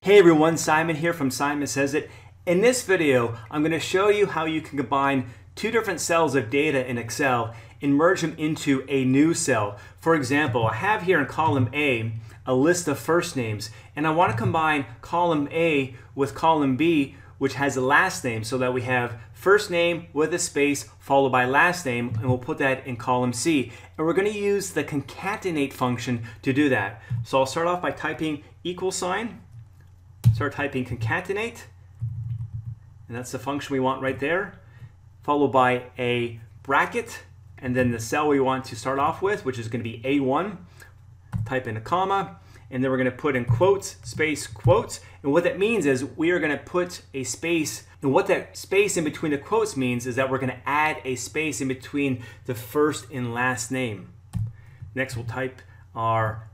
Hey everyone, Simon here from Simon Sez IT. In this video, I'm going to show you how you can combine two different cells of data in Excel and merge them into a new cell. For example, I have here in column A a list of first names, and I want to combine column A with column B, which has a last name, so that we have first name with a space followed by last name, and we'll put that in column C. And we're going to use the concatenate function to do that. So I'll start off by typing equal sign, start typing concatenate, and that's the function we want right there, followed by a bracket, and then the cell we want to start off with, which is going to be A1, type in a comma, and then we're going to put in quotes, space, quotes, and what that means is we are going to put a space, and what that space in between the quotes means is that we're going to add a space in between the first and last name. Next we'll type our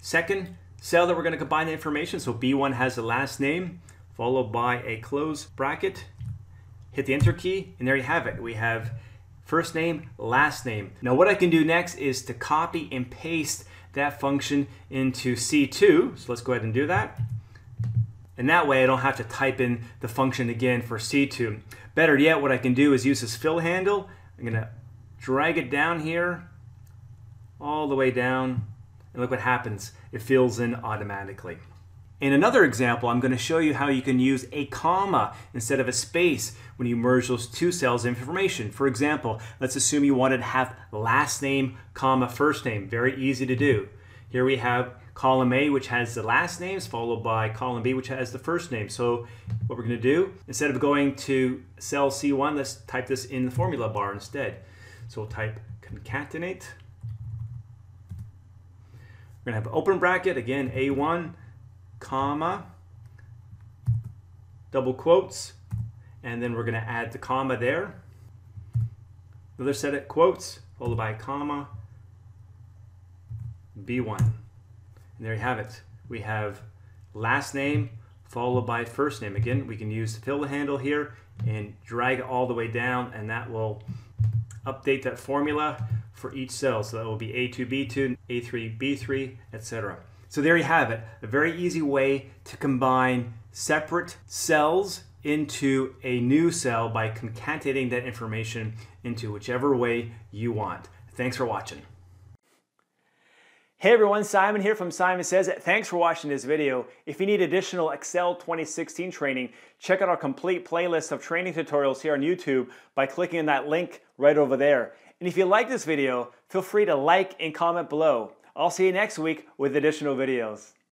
second cell that we're going to combine the information. So B1 has the last name followed by a close bracket. Hit the enter key and there you have it. We have first name, last name. Now what I can do next is to copy and paste that function into C2. So let's go ahead and do that. And that way I don't have to type in the function again for C2. Better yet, what I can do is use this fill handle. I'm gonna drag it down here, all the way down, and look what happens. It fills in automatically. In another example, I'm going to show you how you can use a comma instead of a space when you merge those two cells of information. For example, let's assume you wanted to have last name, comma, first name. Very easy to do. Here we have column A, which has the last names, followed by column B, which has the first name. So what we're going to do, instead of going to cell C1, let's type this in the formula bar instead. So we'll type concatenate we're going to have open bracket, again, A1, comma, double quotes, and then we're going to add the comma there. Another set of quotes, followed by a comma, B1. And there you have it. We have last name followed by first name. Again, we can use the fill handle here and drag it all the way down, and that will update that formula for each cell. So that will be A2, B2, A3, B3, etc. So there you have it, a very easy way to combine separate cells into a new cell by concatenating that information into whichever way you want. Thanks for watching. Hey everyone, Simon here from Simon Sez. Thanks for watching this video. If you need additional Excel 2016 training, check out our complete playlist of training tutorials here on YouTube by clicking on that link right over there. And if you like this video, feel free to like and comment below. I'll see you next week with additional videos.